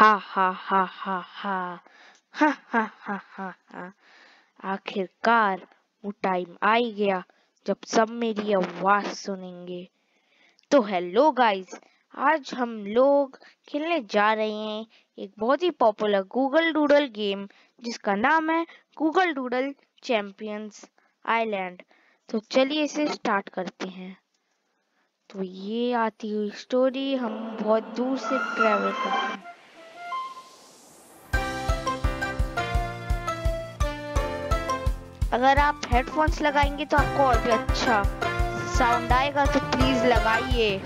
हा हा हा हा हा हा हा हा हा हा आखिरकार वो टाइम आ गया जब सब मेरी आवाज़ सुनेंगे। तो हेलो गाइस आज हम लोग खेलने जा रहे हैं एक बहुत ही पॉपुलर गूगल डूडल गेम जिसका नाम है गूगल डूडल चैंपियंस आइलैंड तो चलिए इसे स्टार्ट करते हैं। तो ये आती हुई स्टोरी हम बहुत दूर से ट्रेवल करते हैं। अगर आप हेडफोन्स लगाएँगे तो आपको और भी अच्छा साउंड आएगा तो प्लीज़ लगाइए।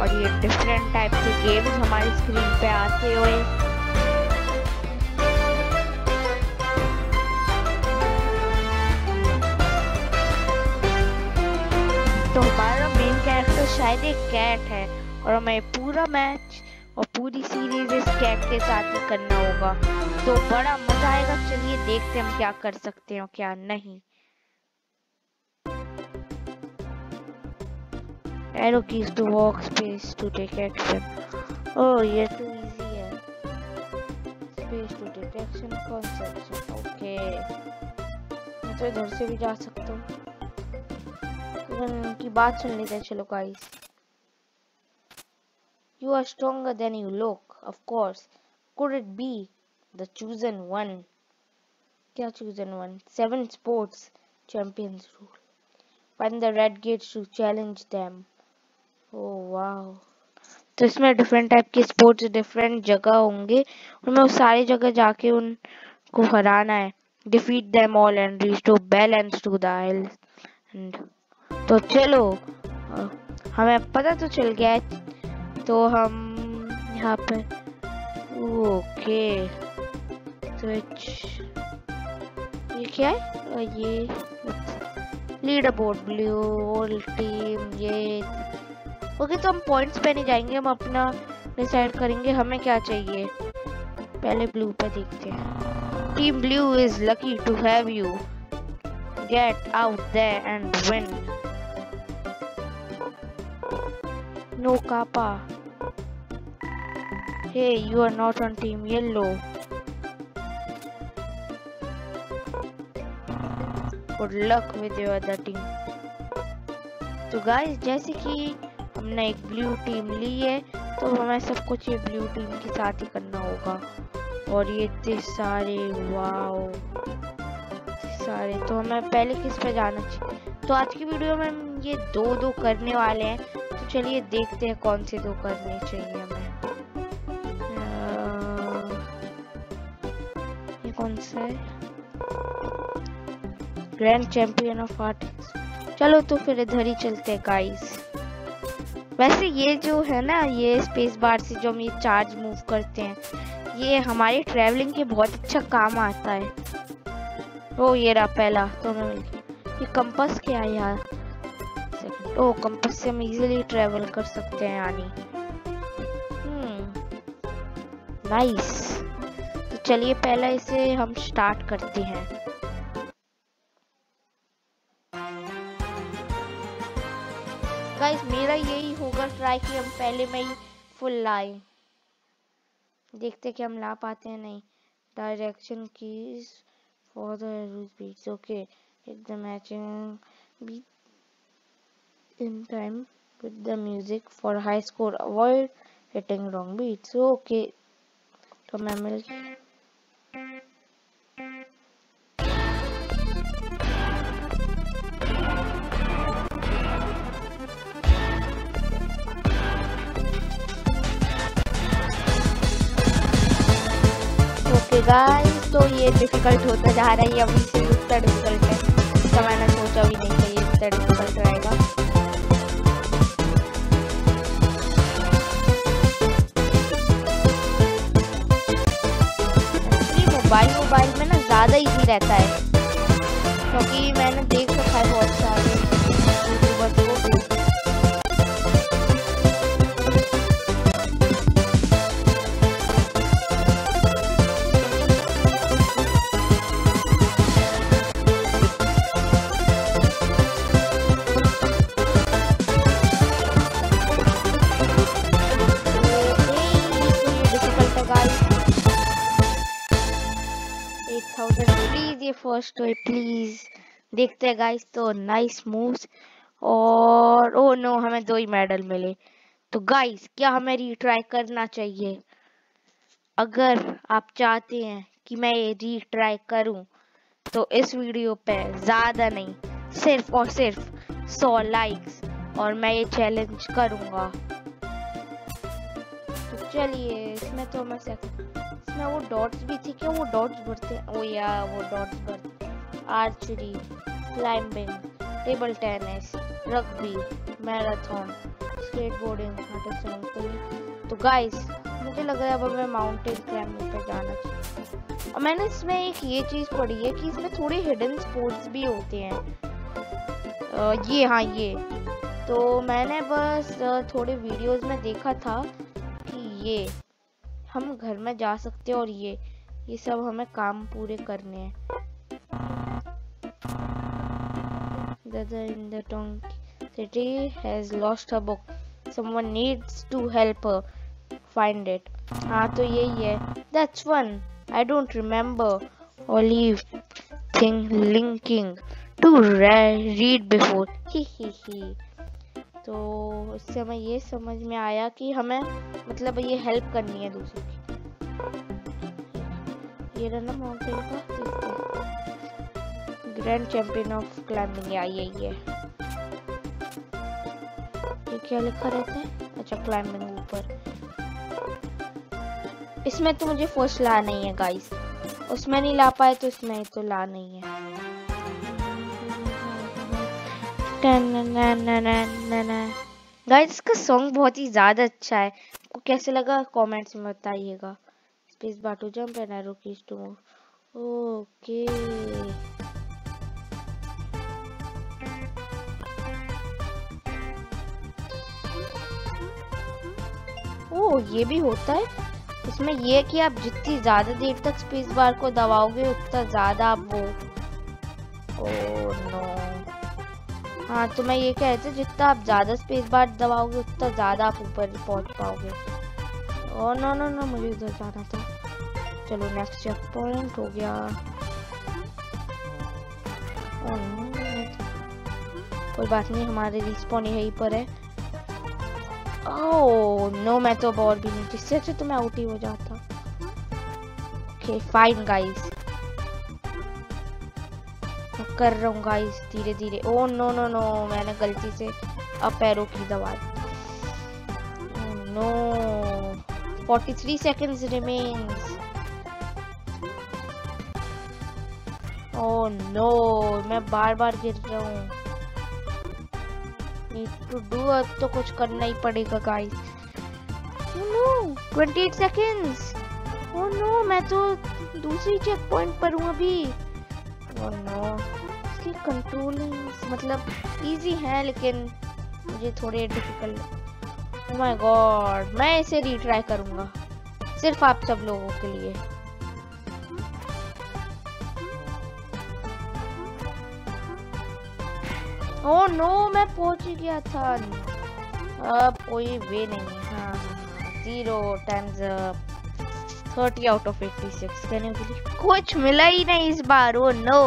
और ये डिफरेंट टाइप के गेम्स हमारी स्क्रीन पे आते हुए। तो हमारा मेन कैरेक्टर शायद एक कैट है और हमें पूरा मैच और पूरी सीरीज़ इस कैट के साथ ही करना होगा। तो बड़ा मज़ा आएगा। चलिए देखते हैं हम क्या कर सकते हैं क्या नहीं। Arrow keys to walk, space to take action. Oh ये तो easy है। Space to take action concept okay मैं तो इधर से भी जा सकता हूँ। उनकी बात सुन लेते हैं, चलो guys you are stronger than you look of course could it be the chosen one क्या chosen one seven sports champions rule when the red gets to challenge them oh wow तो इसमें डिफरेंट टाइप के sports different जगह होंगे। और मैं उस सारी जगह जाके उनको हराना है। Defeat them all and restore balance to the hills and तो चलो, हमें पता तो चल गया है तो हम यहाँ पे, ओके तो ये क्या है? ये लीडर बोर्ड ब्लू टीम ये, ओके तो हम पॉइंट्स पे नहीं जाएँगे, हम अपना डिसाइड करेंगे, हमें क्या चाहिए? पहले ब्लू पे देखते हैं। Team blue is lucky to have you get out there and win no kappa Hey, you are not on team yellow. Good luck with your other team. तो गाइस जैसे कि हमने एक ब्लू टीम ली है तो हमें सब कुछ ये ब्लू टीम के साथ ही करना होगा। और ये इतने सारे वाओ सारे। तो हमें पहले किस पे जाना चाहिए? तो आज की वीडियो में हम ये दो दो करने वाले हैं। तो चलिए देखते हैं कौन से दो करने चाहिए हमें। ये कौन सा? है ग्रैंड चैंपियन ऑफ़ आर्ट चलो तो फिर इधर ही चलते हैं गाइस वैसे ये जो है ना, ये स्पेस बार से जो हम ये चार्ज मूव करते हैं, ये हमारे ट्रैवलिंग के बहुत अच्छा काम आता है। ओ, ये रहा पहला तो ये कंपास क्या है यार? ओ कंपास से हम इजीली ट्रैवल कर सकते हैं, यानी। नाइस तो चलिए पहले इसे हम स्टार्ट करते हैं। गाइस मेरा यही होगा ट्राई कि हम पहले में ही फुल लाए। देखते कि हम ला पाते हैं नहीं। Direction keys for the beats okay the matching. Beat in time with the music for high score avoid hitting wrong beats. Okay. तो मैं मिल गाइस तो ये डिफ़िकल्ट होता जा रहा है अभी से इतना डिफ़िकल्ट है। इसका मैंने सोचा भी नहीं था ये इतना डिफ़िकल्ट रहेगा ज़्यादा इजी रहता है। क्योंकि मैंने देख फ़र्स्ट हुए प्लीज़ देखते हैं गाइस तो नाइस मूव्स और ओ नो हमें दो ही मेडल मिले। तो गाइस क्या हमें रीट्राई करना चाहिए? अगर आप चाहते हैं कि मैं ये रीट्राई करूँ तो इस वीडियो पे ज़्यादा नहीं, सिर्फ़ और सिर्फ़ 100 लाइक्स और मैं ये चैलेंज करूँगा। तो चलिए, इसमें तो मैं इसमें वो डॉट्स भी थी क्या? वो डॉट्स भरते ओ या, वो डॉट्स भरते archery climbing table tennis rugby marathon skateboarding तो गाइस मुझे लग रहा है अब मैं माउंटेन क्लाइंबिंग पे जाना चाहिए। और मैंने इसमें एक ये चीज़ पढ़ी है कि इसमें थोड़े हिडन स्पोर्ट्स भी होते हैं। ये हाँ ये। तो मैंने बस थोड़े वीडियोस में देखा था कि ये। हम घर में जा सकते हैं और ये ये सब हमें काम पूरे करने हैं। Dada in the city has lost a book someone needs to help find it हाँ तो यही है। That's one I don't remember olive thing linking to read before ही ही ही तो इससे हमें ये समझ में आया कि हमें मतलब ये हेल्प करनी है दूसरे की। ये रहा माउंटेन का ग्रैंड चैंपियन ऑफ़ क्लाइंबिंग या यही है ये क्या लिखा रहता है? अच्छा क्लाइंबिंग ऊपर। इसमें तो मुझे फ़र्स्ट ला नहीं है गाइस उसमें नहीं ला पाए तो इसमें तो ला नहीं है। गाइस इसका सॉन्ग बहुत ही ज़्यादा अच्छा है आपको कैसे लगा कमेंट्स में बताइएगा space bar to jump and arrow keys to move okay oh ये भी होता है इसमें ये कि आप जितनी ज़्यादा देर तक स्पेस बार को दबाओगे उतना ज़्यादा आप वो ओ हाँ तो मैं ये कह रही थी, जितना आप ज़्यादा स्पेस बार दबाओगे, उतना ज़्यादा आप ऊपर पहुँच पाओगे। ओ नो नो नो मुझे उधर जाना था। चलो नेक्स्ट चेक पॉइंट हो गया। कोई बात नहीं, हमारे रिस्पॉन यहीं पर है। ओह नो मैं तो और भी नहीं, जिससे अच्छे तो मैं आउट ही हो जाता। ओके फाइन गाइस कर रहा हूँ गाइस धीरे धीरे ओ नो नो नो मैंने गलती से एरो की दबा no 43 seconds remains oh no मैं बार बार गिर रहा हूँ। अब तो कुछ करना ही पड़ेगा guys no 28 seconds oh no मैं तो दूसरी चेक पॉइंट पर हूँ अभी। ओह नो इसकी कंट्रोलिंग मतलब इजी है लेकिन मुझे थोड़े डिफ़िकल्ट माय गॉड मैं इसे रीट्राई करूँगा सिर्फ़ आप सब लोगों के लिए। ओ oh, नो मैं पहुँच गया था। अब कोई वे नहीं हाँ। Zero times thirty out of eighty six कहने के कुछ मिला ही नहीं इस बार। ओ oh, नो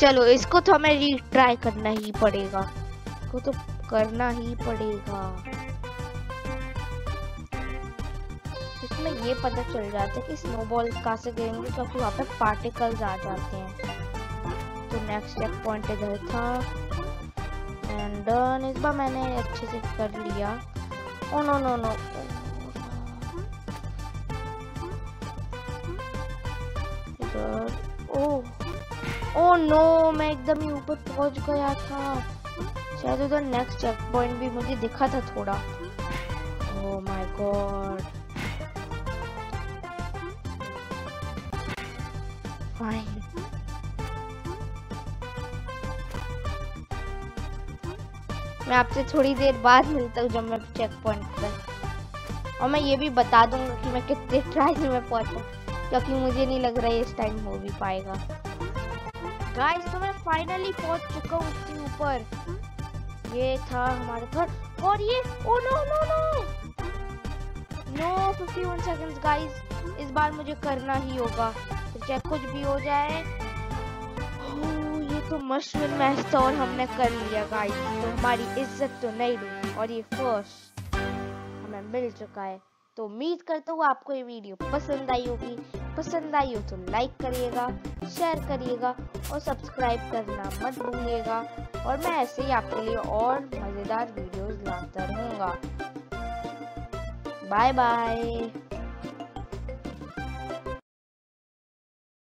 चलो, इसको तो हमें रीट्राई करना ही पड़ेगा। इसको तो करना ही पड़ेगा। इसमें ये पता चल जाता है कि स्नोबॉल कहाँ से गिरेंगे क्योंकि वहाँ पे पार्टिकल्स आ जाते हैं। तो नेक्स्ट चेक पॉइंट इधर था। एंड डन इस बार मैंने अच्छे से कर लिया। Oh no no no oh oh no मैं एकदम ही ऊपर पहुँच गया था। शायद उधर नेक्स्ट चेक पॉइंट भी मुझे दिखा था थोड़ा। ओ माय गॉड फाइन मैं आपसे थोड़ी देर बाद मिलता हूँ जब मैं चेक पॉइंट पर और मैं ये भी बता दूँगा कि मैं कितने ट्राई में पहुँचा, क्योंकि मुझे नहीं लग रहा है इस टाइम हो भी पाएगा। गाइस तो मैं फाइनली पहुँच चुका हूँ उसके ऊपर। ये था हमारे घर। और ये ओ no no no no 51 seconds guys इस बार मुझे करना ही होगा। चाहे कुछ भी हो जाए। ये तो मशविन मैच था और हमने कर लिया गाइस तो हमारी इज़्ज़त तो नहीं रही। और ये फ़र्स्ट हमें मिल चुका है। तो उम्मीद करता हूँ आपको ये वीडियो पसंद आई होगी। पसंद आई हो तो लाइक करिएगा शेयर करिएगा और सब्सक्राइब करना मत भूलिएगा। और मैं ऐसे ही आपके लिए और मज़ेदार वीडियोस लाता रहूँगा। Bye bye